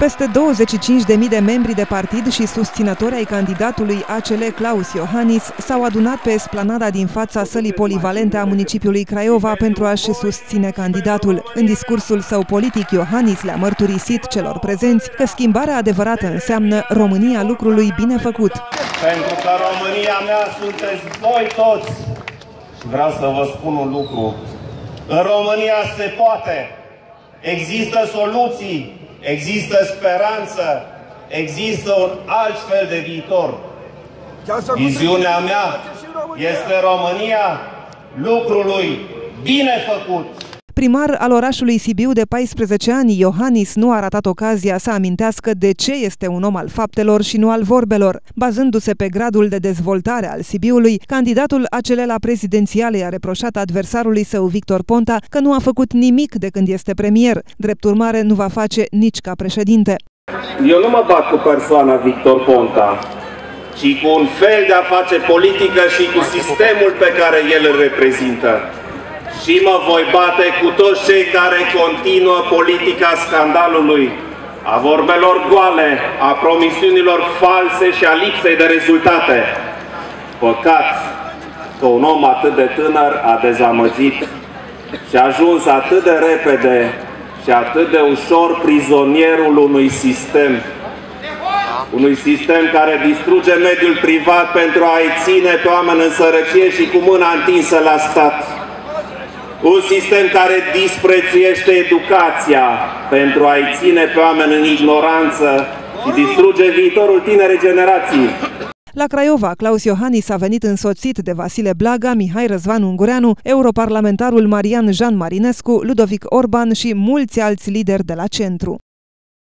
Peste 25.000 de membri de partid și susținători ai candidatului ACL Claus Iohannis s-au adunat pe esplanada din fața sălii polivalente a municipiului Craiova pentru a-și susține candidatul. În discursul său politic, Iohannis le-a mărturisit celor prezenți că schimbarea adevărată înseamnă România lucrului bine făcut. Pentru că România mea sunteți voi toți. Vreau să vă spun un lucru. În România se poate. Există soluții există speranță, există un alt fel de viitor. Viziunea mea este România lucrului bine făcut. Primar al orașului Sibiu de 14 ani, Iohannis nu a ratat ocazia să amintească de ce este un om al faptelor și nu al vorbelor. Bazându-se pe gradul de dezvoltare al Sibiului, candidatul acele la prezidențiale a reproșat adversarului său Victor Ponta că nu a făcut nimic de când este premier. Drept urmare, nu va face nici ca președinte. Eu nu mă bat cu persoana Victor Ponta, ci cu un fel de a face politică și cu sistemul pe care el îl reprezintă și mă voi bate cu toți cei care continuă politica scandalului, a vorbelor goale, a promisiunilor false și a lipsei de rezultate. Păcat că un om atât de tânăr a dezamăgit și a ajuns atât de repede și atât de ușor prizonierul unui sistem unui sistem care distruge mediul privat pentru a-i ține pe oameni în sărăcie și cu mâna întinsă la stat. Un sistem care disprețuiește educația pentru a-i ține pe oameni în ignoranță și distruge viitorul tinere generații. La Craiova, Claus Iohannis a venit însoțit de Vasile Blaga, Mihai Răzvan Ungureanu, europarlamentarul Marian Jean Marinescu, Ludovic Orban și mulți alți lideri de la centru.